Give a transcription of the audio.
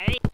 Hey.